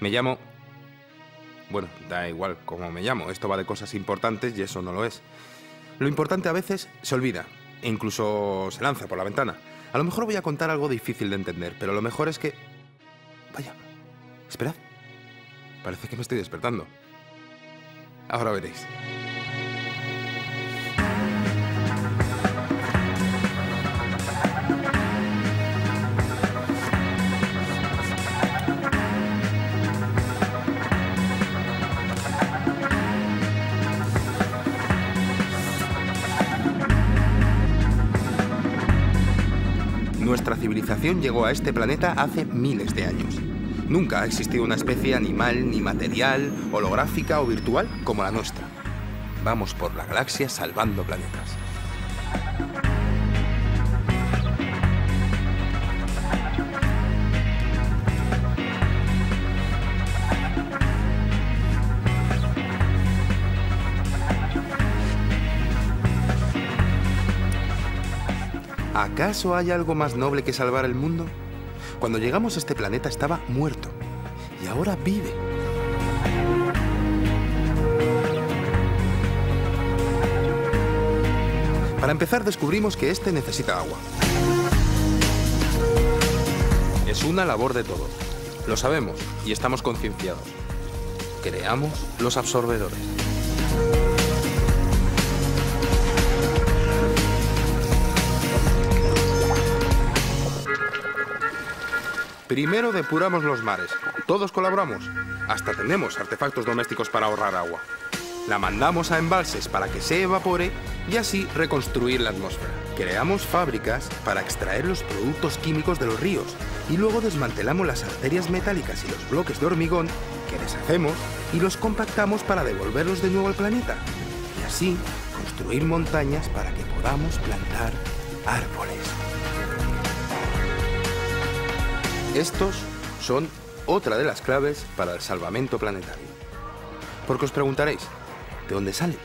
Me llamo... Bueno, da igual cómo me llamo, esto va de cosas importantes y eso no lo es. Lo importante a veces se olvida e incluso se lanza por la ventana. A lo mejor voy a contar algo difícil de entender, pero lo mejor es que... Vaya, esperad. Parece que me estoy despertando. Ahora veréis. Civilización llegó a este planeta hace miles de años. Nunca ha existido una especie animal, ni material, holográfica o virtual como la nuestra. Vamos por la galaxia salvando planetas. ¿Acaso hay algo más noble que salvar el mundo? Cuando llegamos a este planeta estaba muerto y ahora vive. Para empezar descubrimos que este necesita agua. Es una labor de todos. Lo sabemos y estamos concienciados. Creamos los absorbedores. Primero depuramos los mares. Todos colaboramos. Hasta tenemos artefactos domésticos para ahorrar agua. La mandamos a embalses para que se evapore y así reconstruir la atmósfera. Creamos fábricas para extraer los productos químicos de los ríos y luego desmantelamos las arterias metálicas y los bloques de hormigón que deshacemos y los compactamos para devolverlos de nuevo al planeta. Y así construir montañas para que podamos plantar árboles. Estos son otra de las claves para el salvamento planetario. Porque os preguntaréis, ¿de dónde salen?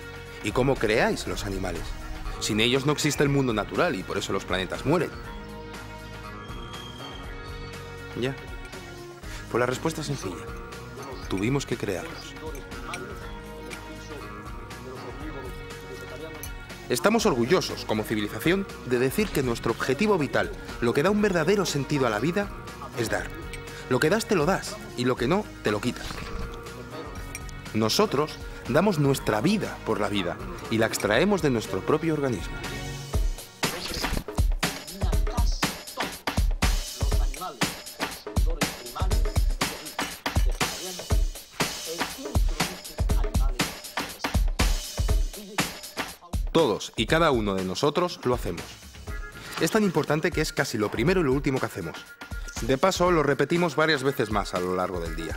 ¿Y cómo creáis los animales? Sin ellos no existe el mundo natural y por eso los planetas mueren. Ya. Pues la respuesta es sencilla. Tuvimos que crearlos. Estamos orgullosos, como civilización, de decir que nuestro objetivo vital, lo que da un verdadero sentido a la vida, es dar. Lo que das te lo das y lo que no te lo quitas. Nosotros damos nuestra vida por la vida y la extraemos de nuestro propio organismo. Todos y cada uno de nosotros lo hacemos. Es tan importante que es casi lo primero y lo último que hacemos. De paso, lo repetimos varias veces más a lo largo del día.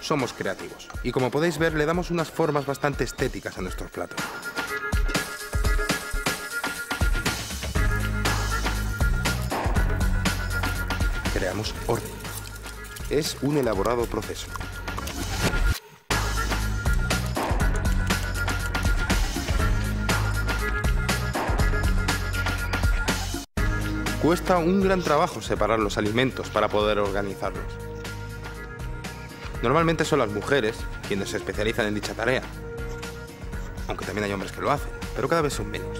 Somos creativos y como podéis ver le damos unas formas bastante estéticas a nuestros platos. Creamos orden. Es un elaborado proceso. Cuesta un gran trabajo separar los alimentos para poder organizarlos. Normalmente son las mujeres quienes se especializan en dicha tarea, aunque también hay hombres que lo hacen, pero cada vez son menos.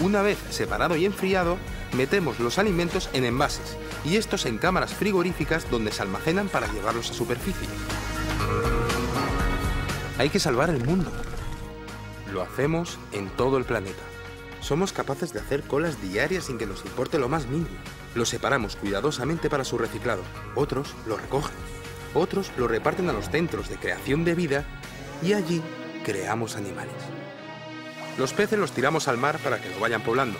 Una vez separado y enfriado, metemos los alimentos en envases y estos en cámaras frigoríficas donde se almacenan para llevarlos a superficie. Hay que salvar el mundo. Lo hacemos en todo el planeta. Somos capaces de hacer colas diarias sin que nos importe lo más mínimo. Lo separamos cuidadosamente para su reciclado. Otros lo recogen. Otros lo reparten a los centros de creación de vida y allí creamos animales. Los peces los tiramos al mar para que lo vayan poblando.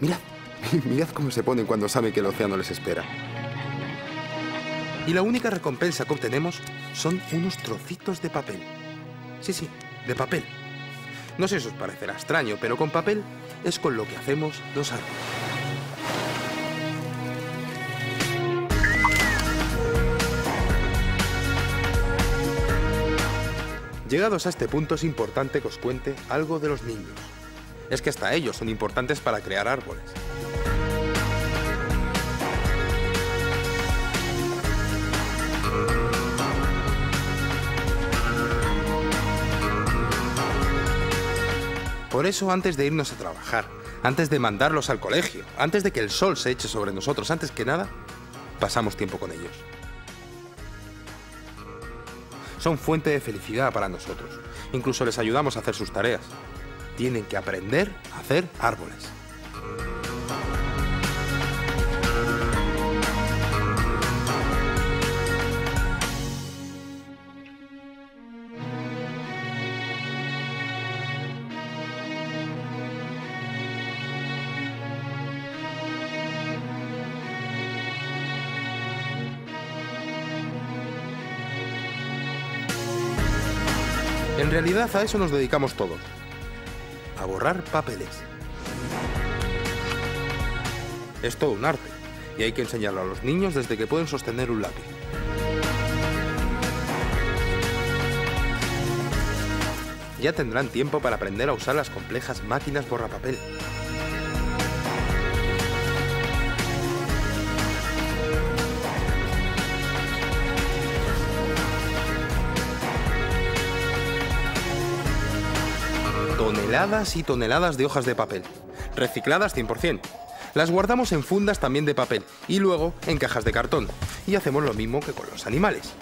Mirad, mirad cómo se ponen cuando saben que el océano les espera. Y la única recompensa que obtenemos son unos trocitos de papel. Sí, sí, de papel. No sé si os parecerá extraño, pero con papel es con lo que hacemos los árboles. Llegados a este punto es importante que os cuente algo de los niños. Es que hasta ellos son importantes para crear árboles. Por eso, antes de irnos a trabajar, antes de mandarlos al colegio, antes de que el sol se eche sobre nosotros, antes que nada, pasamos tiempo con ellos. Son fuente de felicidad para nosotros. Incluso les ayudamos a hacer sus tareas. Tienen que aprender a hacer árboles. En realidad a eso nos dedicamos todos. A borrar papeles. Es todo un arte y hay que enseñarlo a los niños desde que pueden sostener un lápiz. Ya tendrán tiempo para aprender a usar las complejas máquinas borrapapel. Toneladas y toneladas de hojas de papel, recicladas 100%. Las guardamos en fundas también de papel y luego en cajas de cartón. Y hacemos lo mismo que con los animales.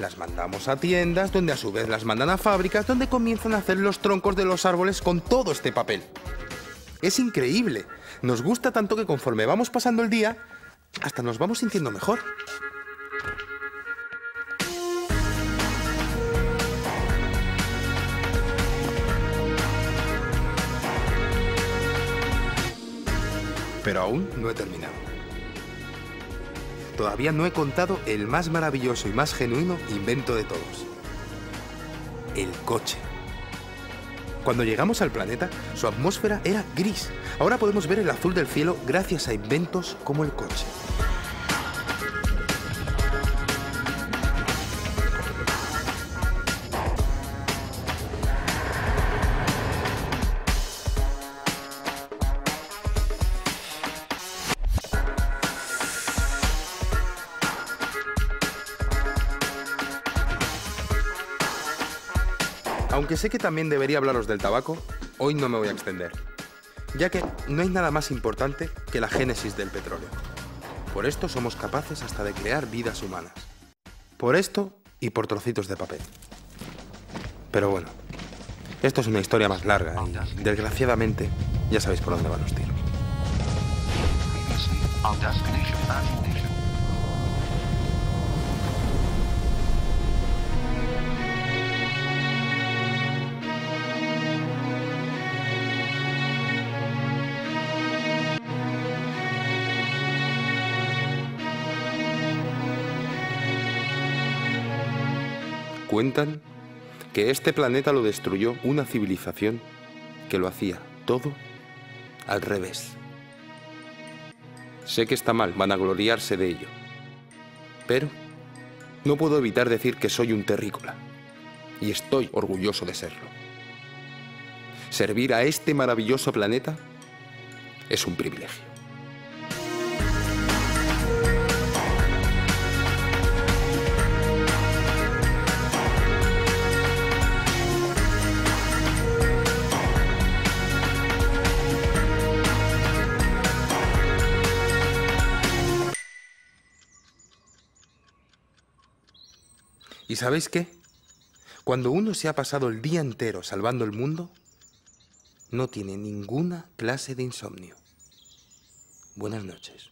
Las mandamos a tiendas donde a su vez las mandan a fábricas donde comienzan a hacer los troncos de los árboles con todo este papel. Es increíble. Nos gusta tanto que conforme vamos pasando el día, hasta nos vamos sintiendo mejor. Pero aún no he terminado. Todavía no he contado el más maravilloso y más genuino invento de todos. El coche. Cuando llegamos al planeta, su atmósfera era gris. Ahora podemos ver el azul del cielo gracias a inventos como el coche. Aunque sé que también debería hablaros del tabaco, hoy no me voy a extender, ya que no hay nada más importante que la génesis del petróleo. Por esto somos capaces hasta de crear vidas humanas. Por esto y por trocitos de papel. Pero bueno, esto es una historia más larga y, desgraciadamente, ya sabéis por dónde van los tiros. Cuentan que este planeta lo destruyó una civilización que lo hacía todo al revés. Sé que está mal vanagloriarse de ello, pero no puedo evitar decir que soy un terrícola y estoy orgulloso de serlo. Servir a este maravilloso planeta es un privilegio. ¿Y sabéis qué? Cuando uno se ha pasado el día entero salvando el mundo, no tiene ninguna clase de insomnio. Buenas noches.